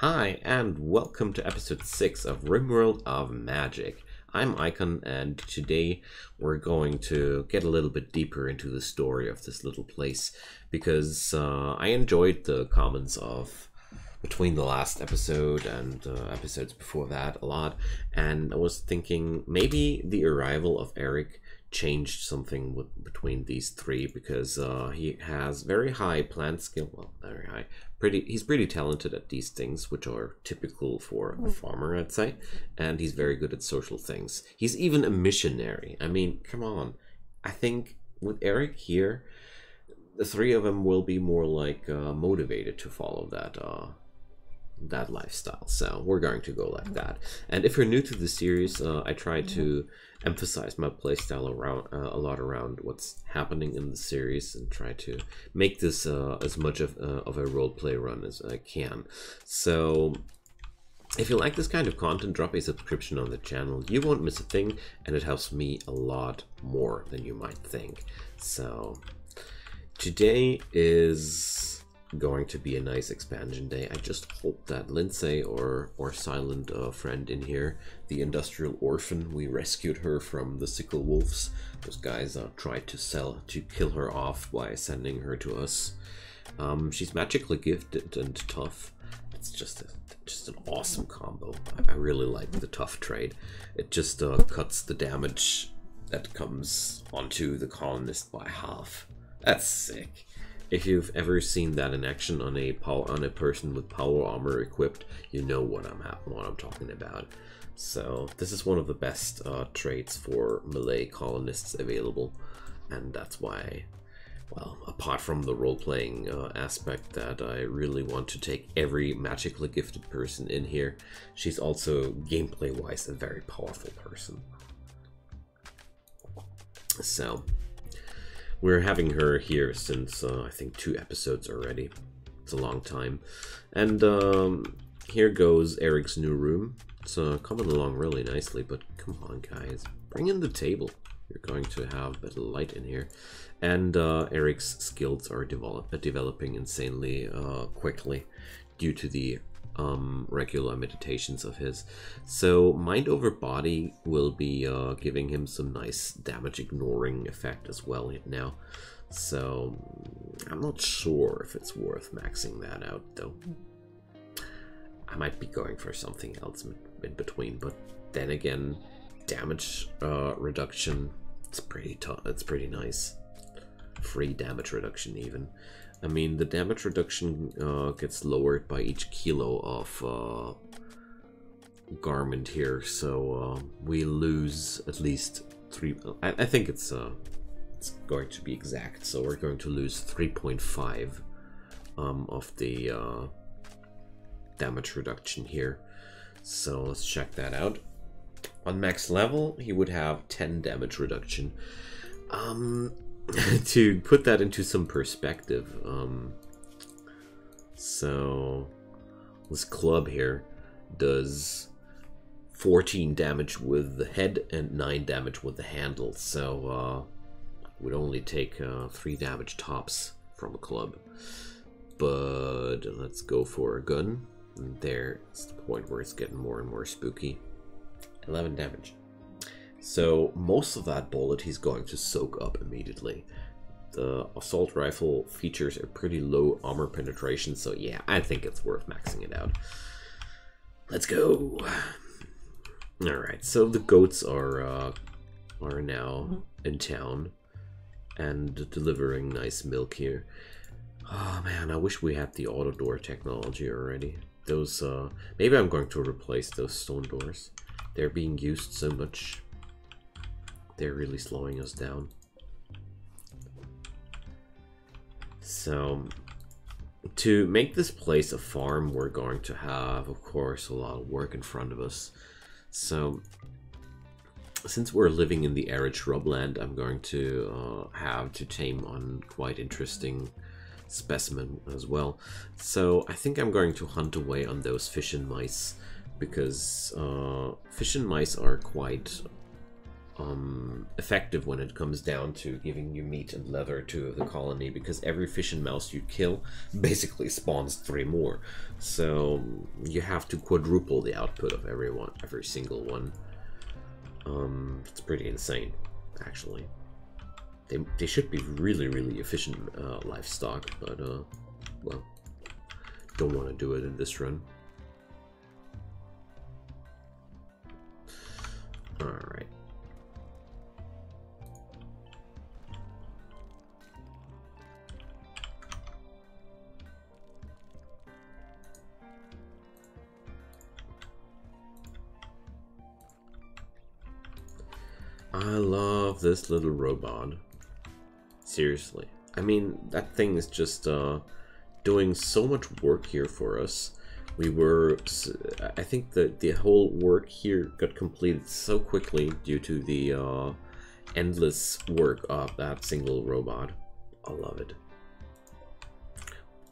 Hi, and welcome to episode 6 of RimWorld of Magic. I'm Icon, and today we're going to get a little bit deeper into the story of this little place because uh, I enjoyed the comments of between the last episode and uh, episodes before that a lot, and I was thinking maybe the arrival of Eric changed something with, between these three because uh, he has very high plant skill. Well, very high. Pretty. He's pretty talented at these things, which are typical for a farmer, I'd say. And he's very good at social things. He's even a missionary. I mean, come on. I think with Eric here, the three of them will be more like uh, motivated to follow that. Uh, that lifestyle so we're going to go like that and if you're new to the series uh, i try to emphasize my playstyle around uh, a lot around what's happening in the series and try to make this uh, as much of, uh, of a role play run as i can. So if you like this kind of content drop a subscription on the channel. You won't miss a thing and it helps me a lot more than you might think. So today is going to be a nice expansion day. I just hope that Lindsay or or silent uh, friend in here, the industrial orphan, we rescued her from the sickle wolves. Those guys uh, tried to sell to kill her off by sending her to us. Um, she's magically gifted and tough. It's just a, just an awesome combo. I, I really like the tough trait. It just uh, cuts the damage that comes onto the colonist by half. That's sick. If you've ever seen that in action on a on a person with power armor equipped, you know what I'm what I'm talking about. So this is one of the best uh, traits for melee colonists available, and that's why, well, apart from the role-playing uh, aspect that I really want to take every magically gifted person in here, she's also gameplay-wise a very powerful person. So we're having her here since uh, I think two episodes already. It's a long time. And um, here goes Eric's new room. It's uh, coming along really nicely, but come on guys, bring in the table. You're going to have of light in here. And uh, Eric's skills are develop developing insanely uh, quickly due to the um, regular meditations of his. So mind over body will be uh, giving him some nice damage ignoring effect as well now. So I'm not sure if it's worth maxing that out though. I might be going for something else in between, but then again, damage uh, reduction, it's pretty tough. It's pretty nice. Free damage reduction even. I mean, the damage reduction uh, gets lowered by each kilo of uh, garment here, so uh, we lose at least three. I, I think it's uh, it's going to be exact, so we're going to lose 3.5 um, of the uh, damage reduction here. So let's check that out. On max level, he would have 10 damage reduction. Um, to put that into some perspective, um, so this club here does 14 damage with the head and 9 damage with the handle, so uh, would only take uh, 3 damage tops from a club. But let's go for a gun. And there's the point where it's getting more and more spooky. 11 damage. So most of that bullet he's going to soak up immediately. The assault rifle features a pretty low armor penetration, so yeah, I think it's worth maxing it out. Let's go. Alright, so the goats are uh, are now in town and delivering nice milk here. Oh man, I wish we had the auto door technology already. Those, uh, maybe I'm going to replace those stone doors. They're being used so much they're really slowing us down. So, to make this place a farm, we're going to have, of course, a lot of work in front of us. So, since we're living in the arid shrubland, I'm going to uh, have to tame on quite interesting specimen as well. So I think I'm going to hunt away on those fish and mice because uh, fish and mice are quite um, effective when it comes down to giving you meat and leather to the colony because every fish and mouse you kill basically spawns three more. So you have to quadruple the output of every one, every single one. Um, it's pretty insane, actually. They, they should be really, really efficient uh, livestock, but, uh, well, don't want to do it in this run. Alright. I love this little robot. Seriously. I mean, that thing is just uh, doing so much work here for us. We were, I think that the whole work here got completed so quickly due to the uh, endless work of that single robot. I love it.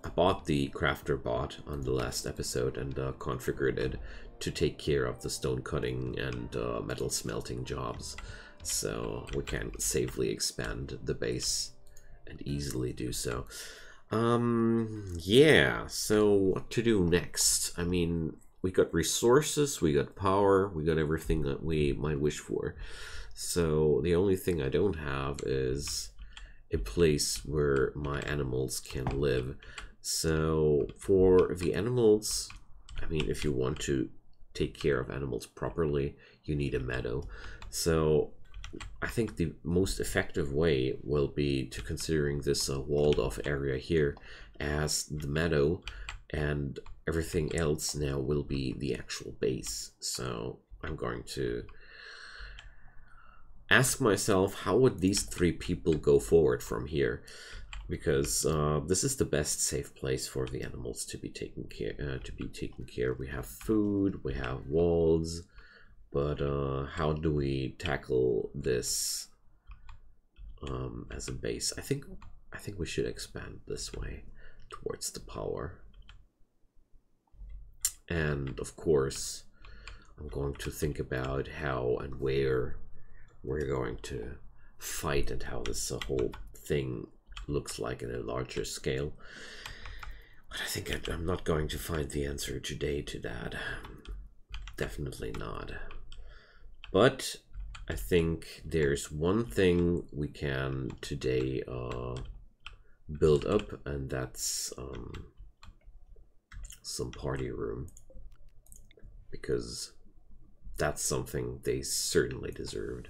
I bought the crafter bot on the last episode and uh, configured it to take care of the stone cutting and uh, metal smelting jobs so we can safely expand the base and easily do so. Um, yeah, so what to do next? I mean, we got resources, we got power, we got everything that we might wish for. So the only thing I don't have is a place where my animals can live. So for the animals, I mean, if you want to take care of animals properly, you need a meadow. So I think the most effective way will be to considering this uh, walled off area here as the meadow and everything else now will be the actual base. So I'm going to ask myself how would these three people go forward from here because uh, this is the best safe place for the animals to be taken care uh, to be taken care we have food we have walls but uh, how do we tackle this um, as a base? I think I think we should expand this way towards the power. And of course, I'm going to think about how and where we're going to fight and how this whole thing looks like in a larger scale. But I think I'm not going to find the answer today to that. Definitely not. But I think there's one thing we can today uh, build up, and that's um, some party room. Because that's something they certainly deserved.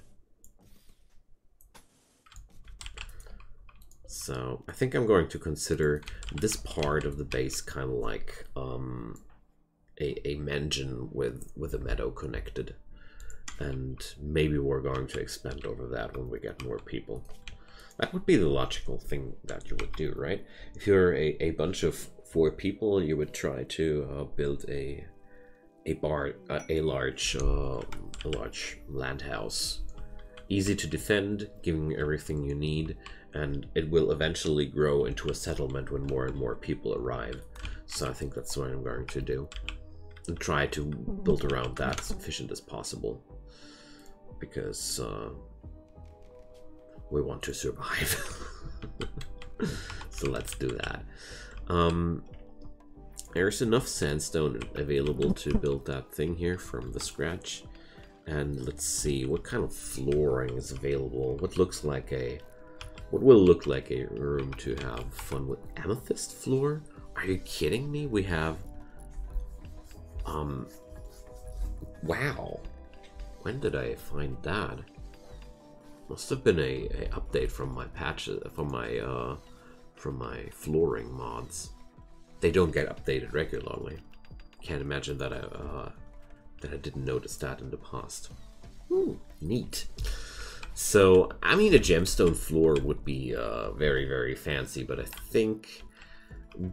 So I think I'm going to consider this part of the base kind of like um, a, a mansion with, with a meadow connected and maybe we're going to expand over that when we get more people. That would be the logical thing that you would do, right? If you're a, a bunch of four people, you would try to uh, build a a bar, uh, a large, uh, a large land house, easy to defend, giving everything you need, and it will eventually grow into a settlement when more and more people arrive. So I think that's what I'm going to do, and try to build around that as efficient as possible because uh, we want to survive. so let's do that. Um, there's enough sandstone available to build that thing here from the scratch. And let's see what kind of flooring is available. What looks like a what will look like a room to have fun with amethyst floor? Are you kidding me? We have um wow. When did I find that? Must have been a, a update from my patches from my uh from my flooring mods. They don't get updated regularly. Can't imagine that I uh, that I didn't notice that in the past. Ooh, neat. So, I mean, a gemstone floor would be uh, very, very fancy, but I think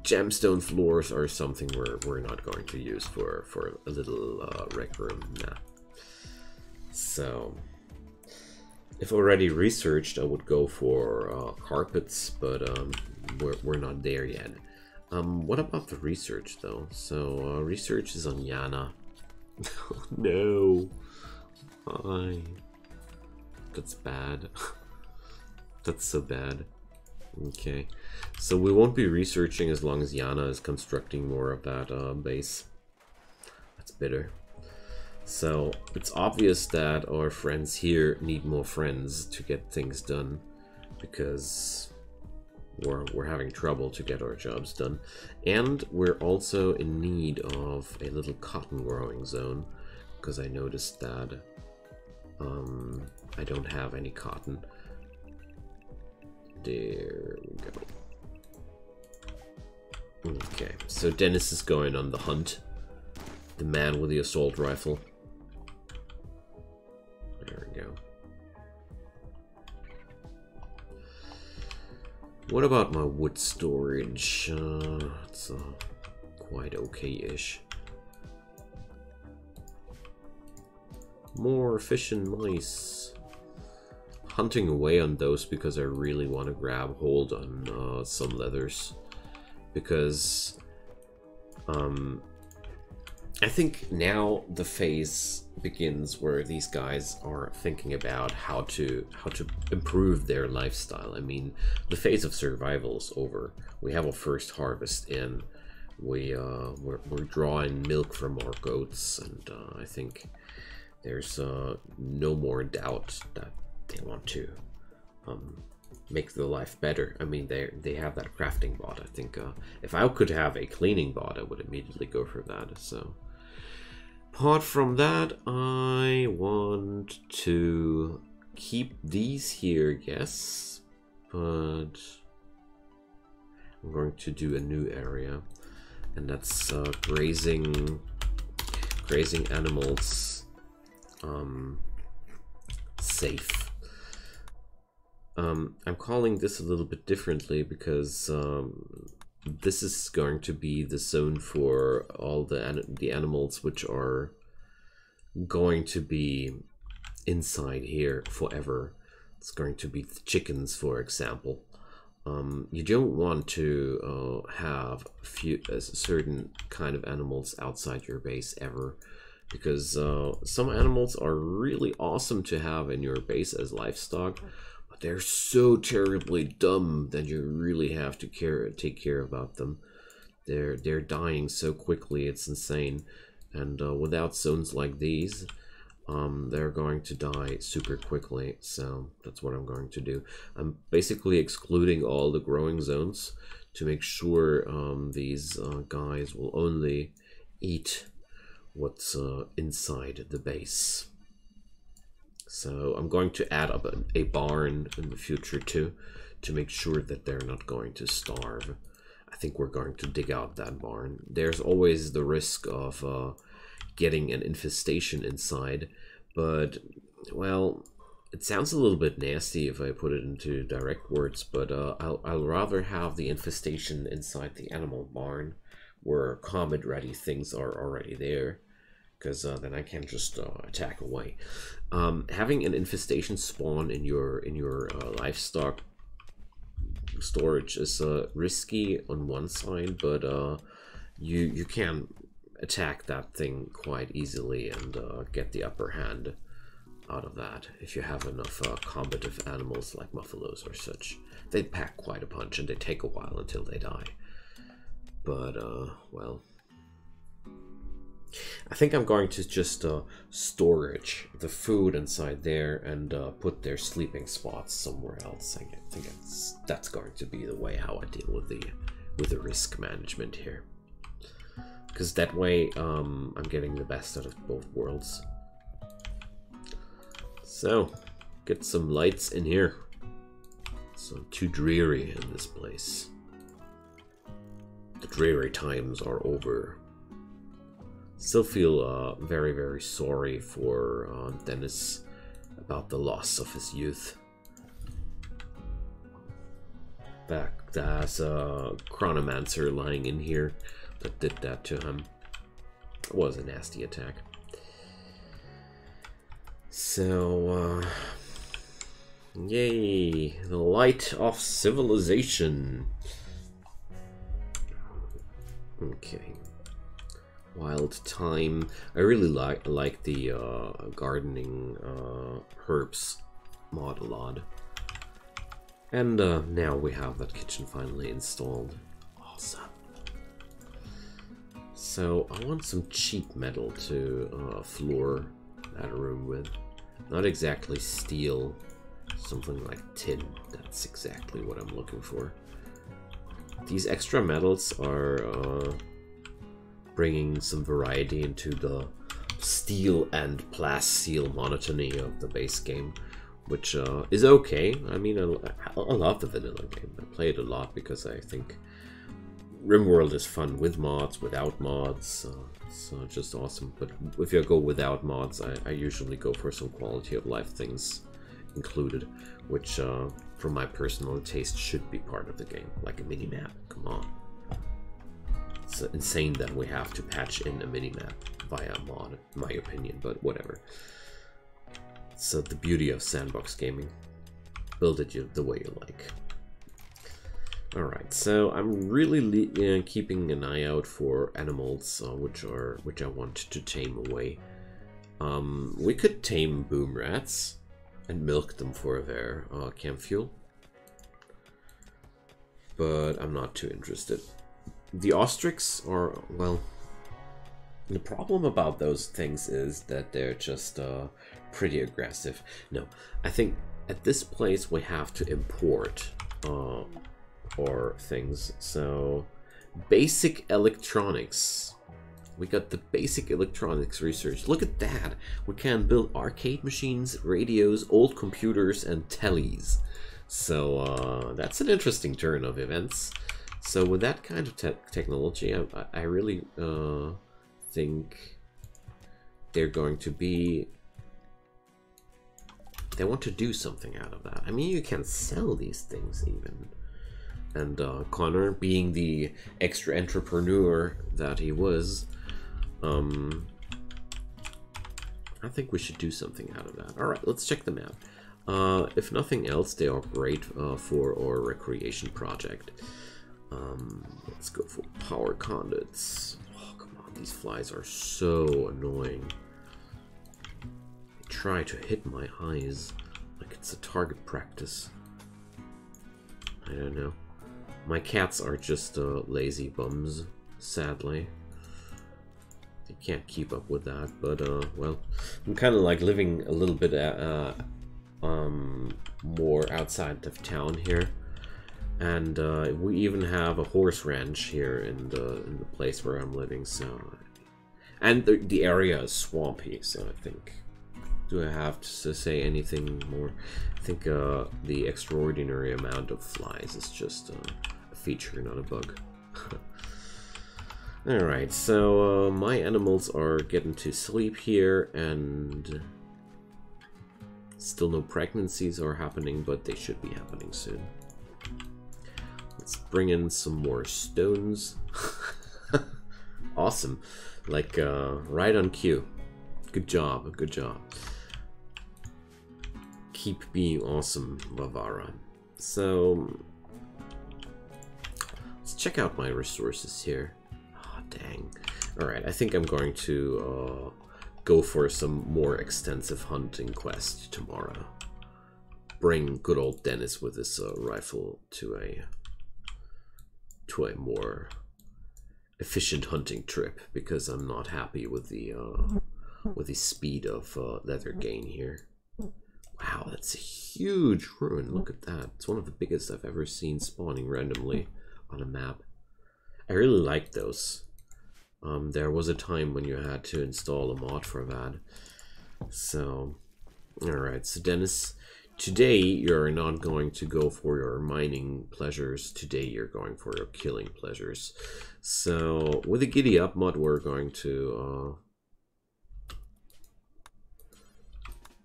gemstone floors are something we're, we're not going to use for, for a little uh, rec room. Nah. So, if already researched, I would go for uh, carpets, but um, we're, we're not there yet. Um, what about the research though? So, uh, research is on Yana. no. Why? That's bad. That's so bad. Okay. So we won't be researching as long as Yana is constructing more of that uh, base. That's bitter. So it's obvious that our friends here need more friends to get things done because we're, we're having trouble to get our jobs done. And we're also in need of a little cotton growing zone because I noticed that um, I don't have any cotton. There we go. Okay, so Dennis is going on the hunt. The man with the assault rifle. There we go. What about my wood storage? Uh, it's uh, quite okay-ish. More fish and mice. Hunting away on those because I really want to grab hold on uh, some leathers. Because um, I think now the phase begins where these guys are thinking about how to how to improve their lifestyle. I mean, the phase of survival is over. We have a first harvest in. We uh, we're, we're drawing milk from our goats, and uh, I think there's uh, no more doubt that they want to um, make their life better. I mean, they they have that crafting bot. I think uh, if I could have a cleaning bot, I would immediately go for that. So, apart from that, I want to keep these here, yes, but I'm going to do a new area, and that's uh, grazing grazing animals um, safe. Um, I'm calling this a little bit differently because um, this is going to be the zone for all the the animals which are going to be inside here forever. It's going to be the chickens, for example. Um, you don't want to uh, have few, certain kind of animals outside your base ever because uh, some animals are really awesome to have in your base as livestock, they're so terribly dumb that you really have to care take care about them. They're they're dying so quickly, it's insane, and uh, without zones like these, um, they're going to die super quickly. So that's what I'm going to do. I'm basically excluding all the growing zones to make sure um, these uh, guys will only eat what's uh, inside the base. So I'm going to add up a, barn in the future too, to make sure that they're not going to starve. I think we're going to dig out that barn. There's always the risk of uh, getting an infestation inside, but, well, it sounds a little bit nasty if I put it into direct words, but uh, I'll, I'll rather have the infestation inside the animal barn where combat ready things are already there because uh, then I can just uh, attack away. Um, having an infestation spawn in your in your uh, livestock storage is uh, risky on one side, but uh, you you can attack that thing quite easily and uh, get the upper hand out of that if you have enough combative animals like buffaloes or such. They pack quite a punch and they take a while until they die. But, well, I think I'm going to just uh, storage the food inside there and uh, put their sleeping spots somewhere else. I think that's that's going to be the way how I deal with the with the risk management here. Because that way um, I'm getting the best out of both worlds. So, get some lights in here. It's too dreary in this place. The dreary times are over. Still feel uh, very, very sorry for uh, Dennis about the loss of his youth. Back, there's a Chronomancer lying in here that did that to him. It was a nasty attack. So, uh, yay, the light of civilization. Okay. Wild Thyme. I really like like the uh, gardening uh, herbs mod a lot. And uh, now we have that kitchen finally installed. Awesome. So I want some cheap metal to uh, floor that room with. Not exactly steel, something like tin. That's exactly what I'm looking for. These extra metals are uh, bringing some variety into the steel and plasteel monotony of the base game, which uh, is okay. I mean, I, I love the vanilla game. I play it a lot because I think RimWorld is fun with mods, without mods. Uh, uh, just awesome. But if you go without mods, I, I, usually go for some quality of life things included, which, uh, from my personal taste, should be part of the game, like a mini map. Come on. It's insane that we have to patch in a mini map via mod, in my opinion, but whatever. So the beauty of sandbox gaming. Build it the way you like. Alright, so I'm really uh, keeping an eye out for animals uh, which are which I want to tame away. Um, we could tame boom rats and milk them for their uh, camp fuel, but I'm not too interested. The ostrich are well. The problem about those things is that they're just uh, pretty aggressive. No, I think at this place we have to import uh, or things. So, basic electronics. We got the basic electronics research. Look at that. We can build arcade machines, radios, old computers, and tellies. So uh, that's an interesting turn of events. So with that kind of te technology, I, I really uh, think they're going to be... They want to do something out of that. I mean, you can sell these things even. And uh, Connor, being the extra entrepreneur that he was, um, I think we should do something out of that. All right, let's check the map. Uh, if nothing else, they are great uh, for our recreation project. Um, let's go for power conduits. Oh, come on, these flies are so annoying. They try to hit my eyes like it's a target practice. I don't know. My cats are just uh, lazy bums, sadly. They can't keep up with that, but, uh, well, I'm kind of like living a little bit, uh, um, more outside of town here. And, uh, we even have a horse ranch here in the, in the place where I'm living, so... And the, the area is swampy, so I think do I have to say anything more? I think uh, the extraordinary amount of flies is just uh, a feature, not a bug. Alright, so uh, my animals are getting to sleep here, and still no pregnancies are happening, but they should be happening soon. Let's bring in some more stones. awesome. Like, uh, right on cue. Good job, good job keep being awesome, Vavara. So, let's check out my resources here. Oh, dang. Alright, I think I'm going to uh, go for some more extensive hunting quest tomorrow. Bring good old Dennis with his uh, rifle to a to a more efficient hunting trip because I'm not happy with the uh, with the speed of uh, leather gain here. Wow, that's a huge ruin. Look at that. It's one of the biggest I've ever seen spawning randomly on a map. I really like those. Um, there was a time when you had to install a mod for that. So, alright, so Dennis, today you're not going to go for your mining pleasures. Today you're going for your killing pleasures. So, with the Giddy Up mod, we're going to... Uh,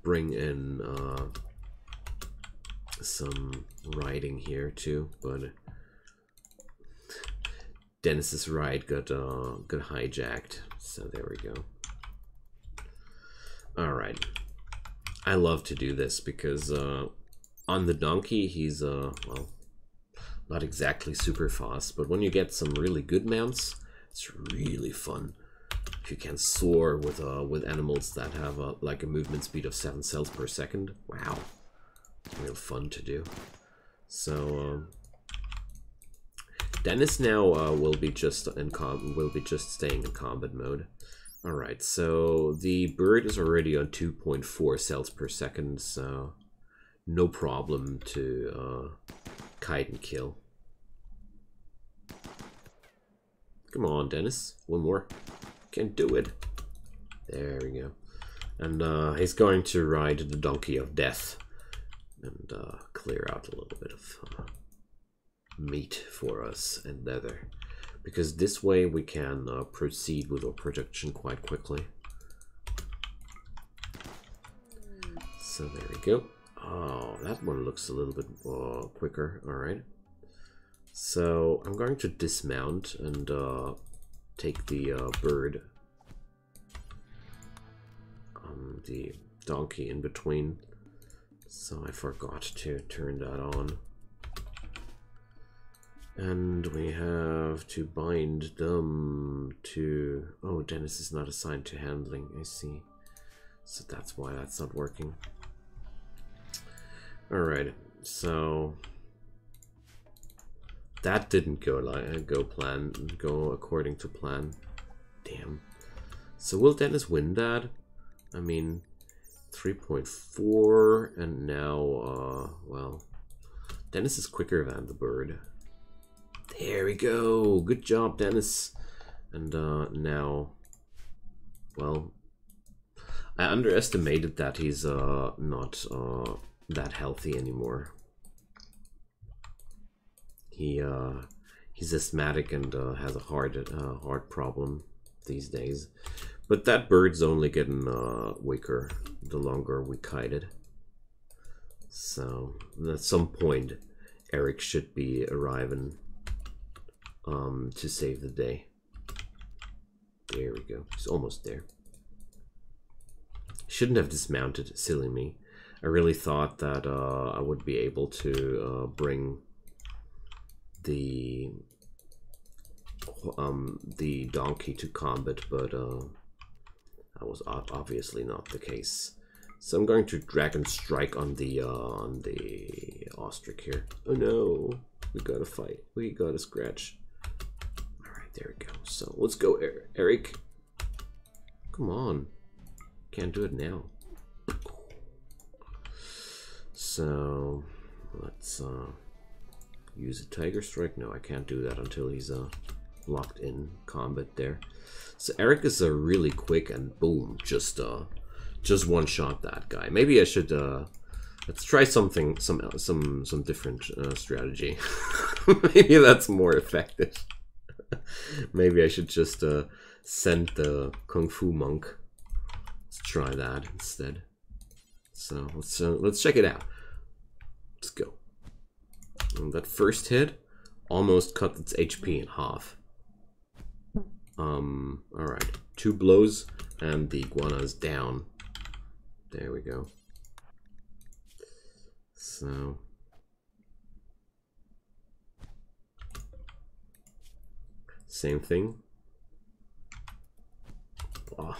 bring in uh, some riding here too, but Dennis's ride got uh, got hijacked, so there we go. All right, I love to do this because uh, on the donkey he's uh well not exactly super fast, but when you get some really good mounts, it's really fun you can soar with uh, with animals that have uh, like a movement speed of 7 cells per second. Wow. it's real fun to do. So um, Dennis now uh, will be just in com will be just staying in combat mode. All right, so the bird is already on 2.4 cells per second, so no problem to uh, kite and kill. Come on, Dennis. One more. Can do it. There we go. And uh, he's going to ride the Donkey of Death and uh, clear out a little bit of uh, meat for us and leather. Because this way we can uh, proceed with our production quite quickly. So there we go. Oh, that one looks a little bit uh, quicker. Alright. So I'm going to dismount and uh, take the uh, bird, um, the donkey in between. So I forgot to turn that on. And we have to bind them to... Oh, Dennis is not assigned to handling, I see. So that's why that's not working. Alright, so that didn't go like go plan go according to plan. Damn. So will Dennis win that? I mean, 3.4 and now uh well Dennis is quicker than the bird. There we go. Good job, Dennis. And uh now well I underestimated that he's uh not uh that healthy anymore. He uh, he's asthmatic and uh, has a heart uh, heart problem these days. But that bird's only getting uh, weaker the longer we kite it. So at some point, Eric should be arriving um, to save the day. There we go. He's almost there. Shouldn't have dismounted, silly me. I really thought that uh, I would be able to uh, bring the um, the donkey to combat, but uh, that was obviously not the case. So I'm going to dragon strike on the uh, on the ostrich here. Oh no, we gotta fight. We gotta scratch. There we go. So let's go, Eric. Come on, can't do it now. So let's uh, use a tiger strike. No, I can't do that until he's uh, locked in combat there. So Eric is uh, really quick and boom, just uh, just one shot that guy. Maybe I should uh, let's try something, some some some different uh, strategy. Maybe that's more effective. Maybe I should just uh, send the kung fu monk. Let's try that instead. So let's uh, let's check it out. Let's go. And that first hit almost cut its HP in half. Um, alright. Two blows and the iguana is down. There we go. So... Same thing.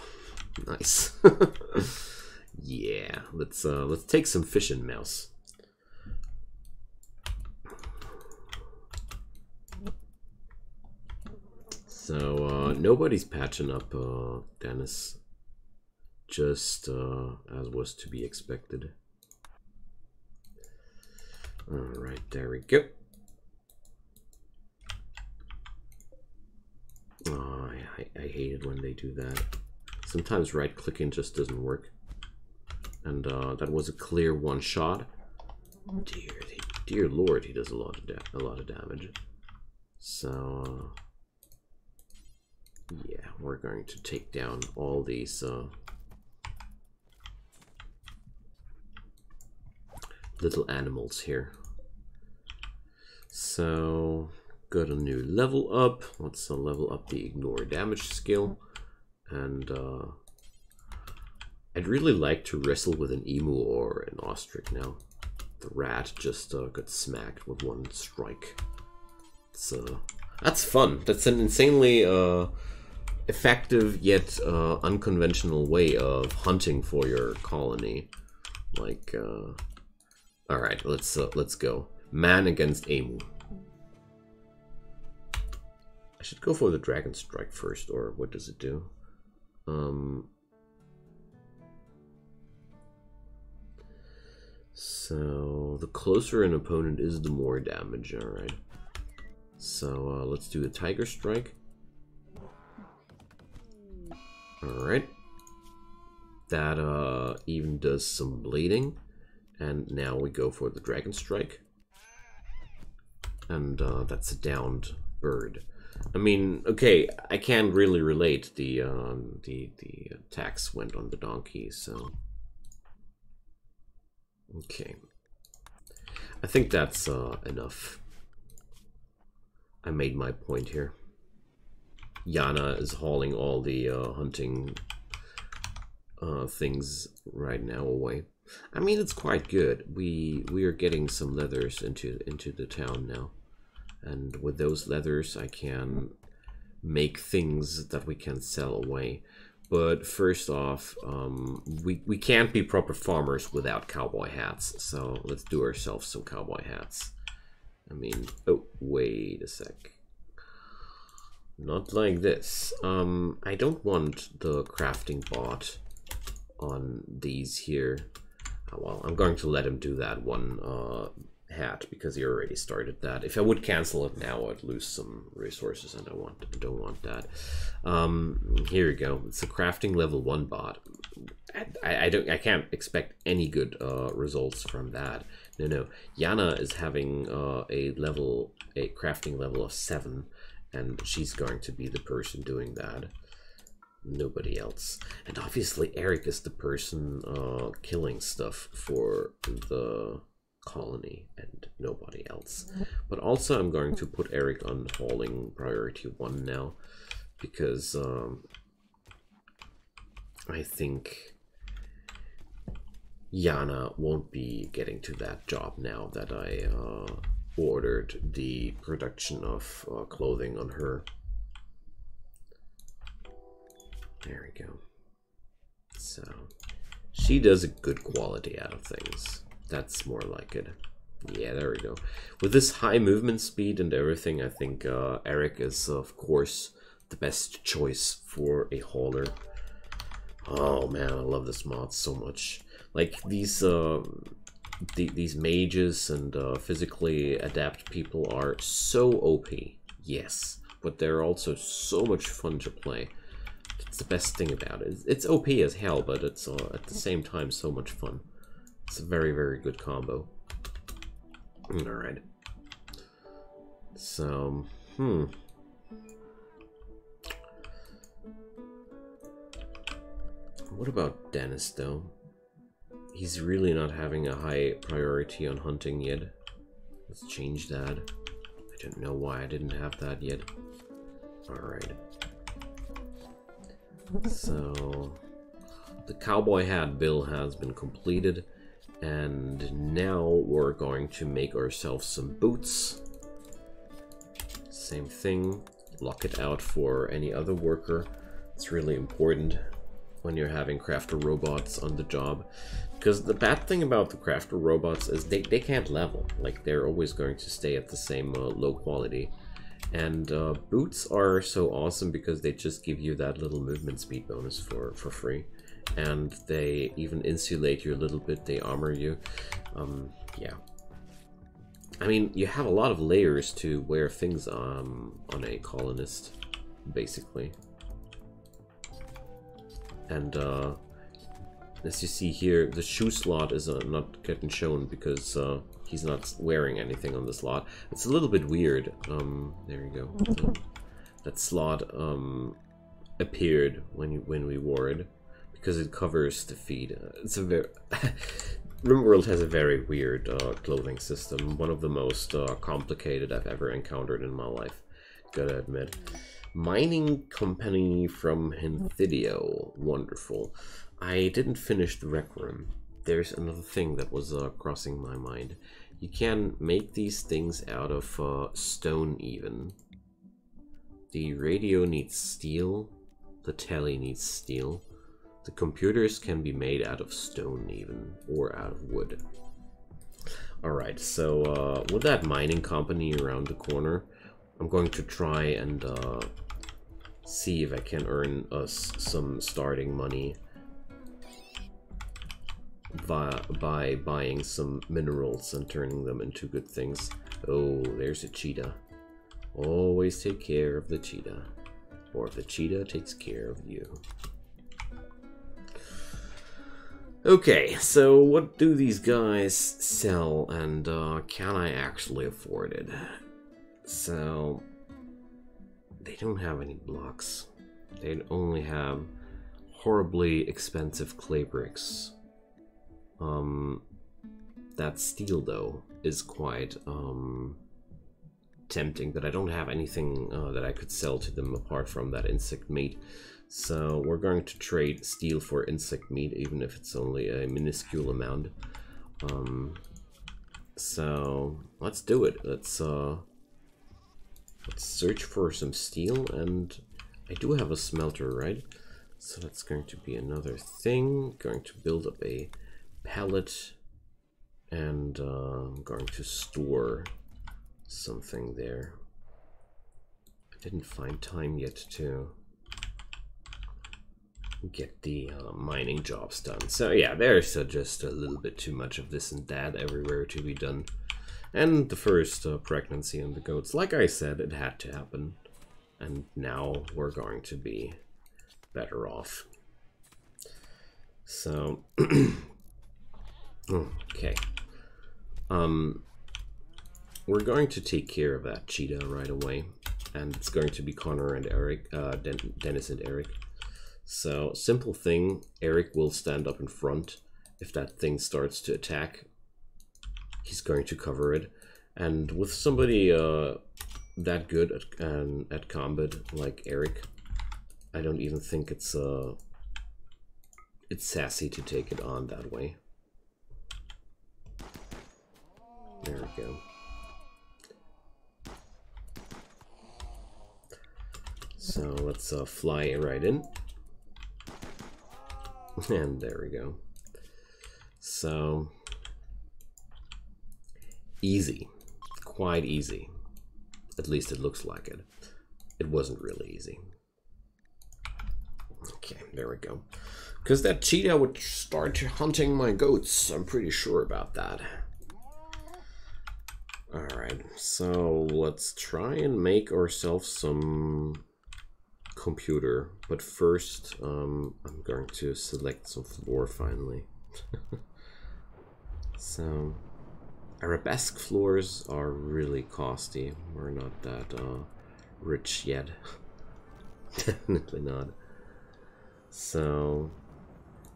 Nice. yeah, let's uh let's take some fish and mouse. So uh, nobody's patching up uh, Dennis, just uh, as was to be expected. All right, there we go. Oh, I, hate it when they do that. Sometimes right clicking just doesn't work. And uh, that was a clear one shot. Dear, dear lord, he does a lot of a lot of damage. So. Uh, yeah, we're going to take down all these uh, little animals here. So, got a new level up. Let's uh, level up the ignore damage skill. And uh, I'd really like to wrestle with an emu or an ostrich now. The rat just uh, got smacked with one strike. So that's fun. That's an insanely uh, effective yet uh, unconventional way of hunting for your colony. Like, uh, All right, let's uh, let's go. Man against Emu. Should go for the Dragon Strike first, or what does it do? Um. So the closer an opponent is, the more damage. All right. So uh, let's do the Tiger Strike. All right. That uh, even does some bleeding. And now we go for the Dragon Strike. And uh, that's a downed bird. I mean, okay, I can't really relate. The um, the the attacks went on the donkey, so okay. I think that's uh, enough. I made my point here. Yana is hauling all the uh, hunting uh, things right now away. I mean, it's quite good. We we are getting some leathers into into the town now, and with those leathers, I can make things that we can sell away. But first off, um, we we can't be proper farmers without cowboy hats. So let's do ourselves some cowboy hats. I mean, oh wait a sec. Not like this. Um, I don't want the crafting bot on these here. Oh, well, I'm going to let him do that one uh, hat because he already started that. If I would cancel it now, I'd lose some resources, and I want I don't want that. Um, here we go. It's a crafting level one bot. I, I don't I can't expect any good uh, results from that. No, no. Yana is having uh, a level a crafting level of seven, and she's going to be the person doing that nobody else. And obviously Eric is the person uh, killing stuff for the colony and nobody else. But also I'm going to put Eric on hauling priority 1 now because um, I think Yana won't be getting to that job now that I uh, ordered the production of uh, clothing on her. There we go. So, she does a good quality out of things. That's more like it. Yeah, there we go. With this high movement speed and everything, I think uh, Eric is, of course, the best choice for a hauler. Oh man, I love this mod so much. Like, these, uh, the, these mages and uh, physically adept people are so OP, yes. But they're also so much fun to play. It's the best thing about it. It's OP as hell, but it's uh, at the same time so much fun. It's a very, very good combo. Alright. So, hmm. What about Dennis, though? He's really not having a high priority on hunting yet. Let's change that. I don't know why I didn't have that yet. Alright. So, the cowboy hat bill has been completed. And now we're going to make ourselves some boots. Same thing, lock it out for any other worker. It's really important when you're having crafter robots on the job. Because the bad thing about the crafter robots is they, they can't level. Like, they're always going to stay at the same uh, low quality. And uh, boots are so awesome because they just give you that little movement speed bonus for, for free and they even insulate you a little bit, they armor you. Um, yeah. I mean, you have a lot of layers to wear things um, on a colonist, basically. And uh, as you see here, the shoe slot is uh, not getting shown because uh, he's not wearing anything on the slot. It's a little bit weird. Um, there you go. that slot um, appeared when you, when we wore it because it covers the feet. It's a very RimWorld has a very weird uh, clothing system, one of the most uh, complicated I've ever encountered in my life. Gotta admit. Mining company from Hinthidio. Wonderful. I didn't finish the rec room. There's another thing that was uh, crossing my mind. You can make these things out of uh, stone even. The radio needs steel. The telly needs steel. The computers can be made out of stone even, or out of wood. Alright, so uh, with that mining company around the corner, I'm going to try and uh, see if I can earn us some starting money via, by buying some minerals and turning them into good things. Oh, there's a cheetah. Always take care of the cheetah. Or the cheetah takes care of you. Okay, so what do these guys sell and uh, can I actually afford it? So, they don't have any blocks. They only have horribly expensive clay bricks. Um, that steel though is quite um, tempting, but I don't have anything uh, that I could sell to them apart from that insect meat. So we're going to trade steel for insect meat, even if it's only a minuscule amount. Um, so let's do it. Let's uh, let's search for some steel, and I do have a smelter, right? So that's going to be another thing. Going to build up a pallet, and uh, I'm going to store something there. I didn't find time yet to get the uh, mining jobs done. So yeah, there's uh, just a little bit too much of this and that everywhere to be done. And the first uh, pregnancy on the goats, like I said, it had to happen. And now we're going to be better off. So, okay. Um, we're going to take care of that cheetah right away. And it's going to be Connor and Eric, uh, Den Dennis and Eric. So, simple thing, Eric will stand up in front. If that thing starts to attack, he's going to cover it. And with somebody uh, that good at, um, at combat like Eric, I don't even think it's uh, it's sassy to take it on that way. There we go. So let's uh, fly right in. And there we go. So, easy. Quite easy. At least it looks like it. It wasn't really easy. Okay, there we go. Because that cheetah would start hunting my goats. I'm pretty sure about that. Alright, so let's try and make ourselves some computer. But first, um, I'm going to select some floor finally. so, arabesque floors are really costly. We're not that uh, rich yet. Definitely not. So,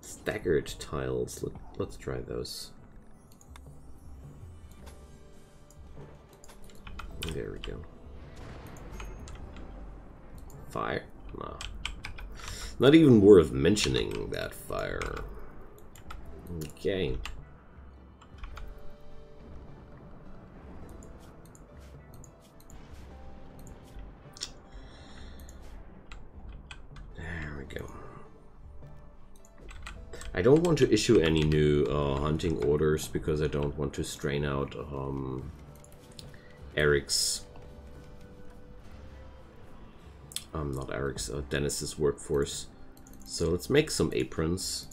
staggered tiles. Let, let's try those. There we go. Fire. No. Not even worth mentioning that fire. Okay. There we go. I don't want to issue any new uh, hunting orders because I don't want to strain out um, Eric's um, not Eric's, uh, Dennis's workforce. So let's make some aprons.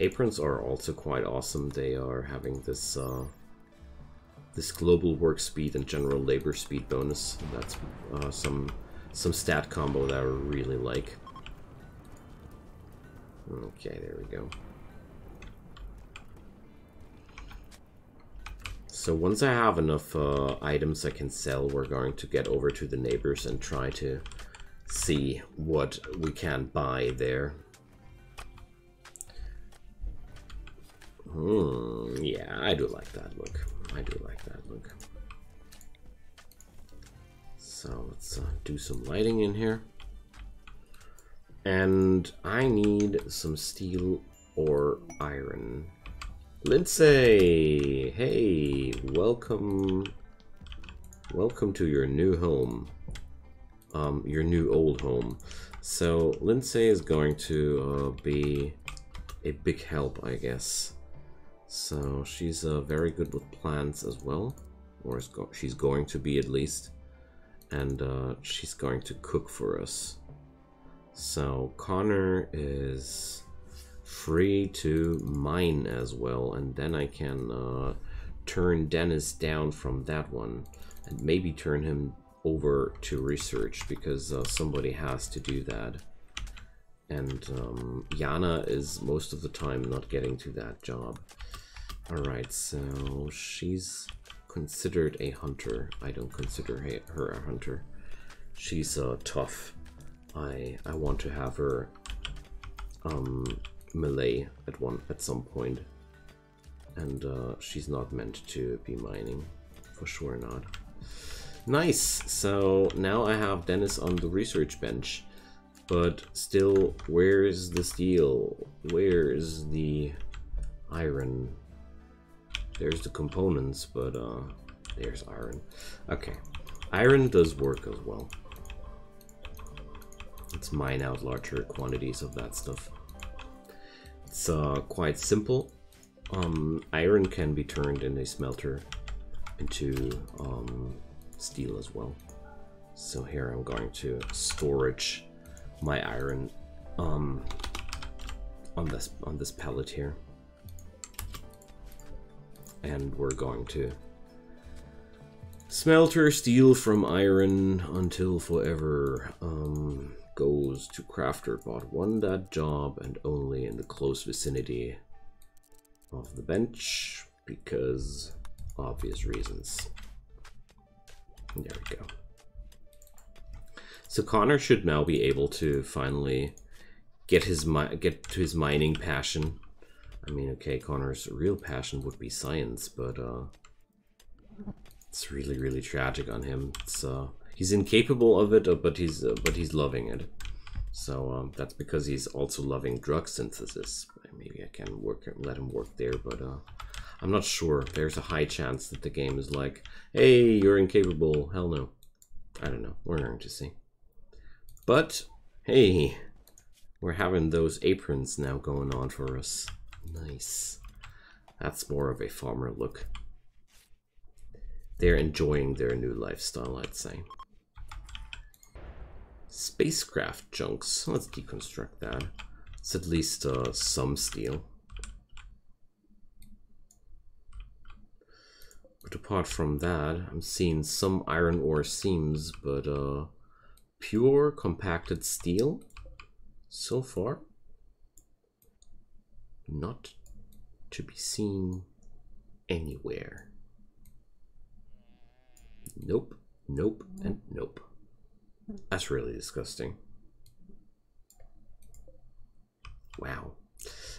Aprons are also quite awesome. They are having this uh, this global work speed and general labor speed bonus. That's uh, some some stat combo that I really like. Okay, there we go. So once I have enough uh, items I can sell, we're going to get over to the neighbors and try to see what we can buy there. Hmm, yeah, I do like that look. I do like that look. So let's uh, do some lighting in here. And I need some steel or iron. Lindsay! Hey, welcome. Welcome to your new home um, your new old home. So Lindsay is going to uh, be a big help, I guess. So she's uh, very good with plants as well, or go she's going to be at least. And uh, she's going to cook for us. So Connor is free to mine as well, and then I can uh, turn Dennis down from that one, and maybe turn him over to research because uh, somebody has to do that. And um, Yana is most of the time not getting to that job. Alright, so she's considered a hunter. I don't consider her a hunter. She's uh, tough. I I want to have her um, melee at one at some point, and uh, she's not meant to be mining, for sure not. Nice. So now I have Dennis on the research bench, but still, where's the steel? Where's the iron? There's the components, but uh, there's iron. Okay, iron does work as well. Let's mine out larger quantities of that stuff. It's uh, quite simple. Um, iron can be turned in a smelter into um, steel as well. So here I'm going to storage my iron um, on this on this pallet here and we're going to smelter steel from iron until forever um, goes to crafter bot one that job and only in the close vicinity of the bench because obvious reasons there we go so Connor should now be able to finally get his get to his mining passion I mean, okay, Connor's real passion would be science, but uh, it's really, really tragic on him. It's uh, he's incapable of it, uh, but he's uh, but he's loving it. So um, that's because he's also loving drug synthesis. Maybe I can work let him work there, but uh, I'm not sure. There's a high chance that the game is like, "Hey, you're incapable." Hell no. I don't know. We're going to see. But hey, we're having those aprons now going on for us. Nice. That's more of a farmer look. They're enjoying their new lifestyle, I'd say. Spacecraft junks. Let's deconstruct that. It's at least uh, some steel. Apart from that, I'm seeing some iron ore seams, but uh, pure compacted steel so far not to be seen anywhere. Nope, nope, and nope. That's really disgusting. Wow.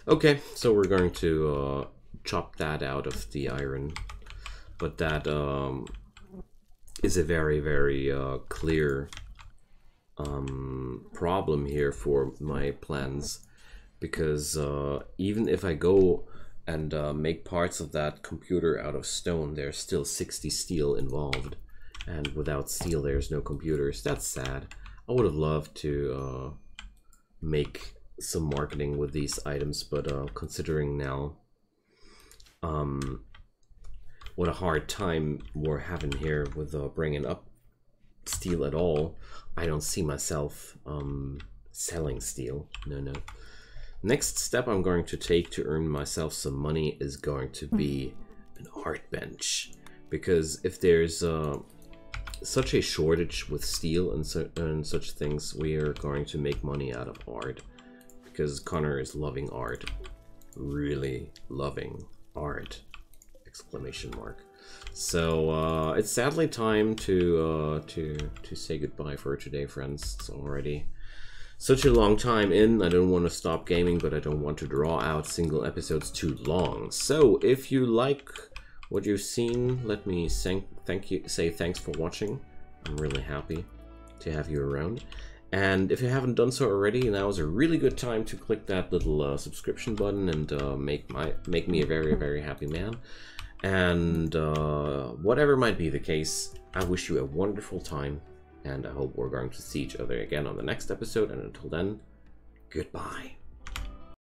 Okay, so we're going to uh, chop that out of the iron. But that um, is a very, very uh, clear um, problem here for my plans because uh, even if I go and uh, make parts of that computer out of stone, there's still 60 steel involved. And without steel, there's no computers. That's sad. I would have loved to uh, make some marketing with these items, but uh, considering now um, what a hard time we're having here with uh, bringing up steel at all, I don't see myself um, selling steel. No, no. Next step I'm going to take to earn myself some money is going to be an art bench. Because if there's uh, such a shortage with steel and, su and such things, we are going to make money out of art. Because Connor is loving art. Really loving art. Exclamation mark. So uh, it's sadly time to uh, to to say goodbye for today, friends. It's already such a long time in, I don't want to stop gaming, but I don't want to draw out single episodes too long. So, if you like what you've seen, let me thank, thank you, say thanks for watching. I'm really happy to have you around. And if you haven't done so already, now is a really good time to click that little uh, subscription button and uh, make my make me a very, very happy man. And uh, whatever might be the case, I wish you a wonderful time and I hope we're going to see each other again on the next episode. And until then, goodbye.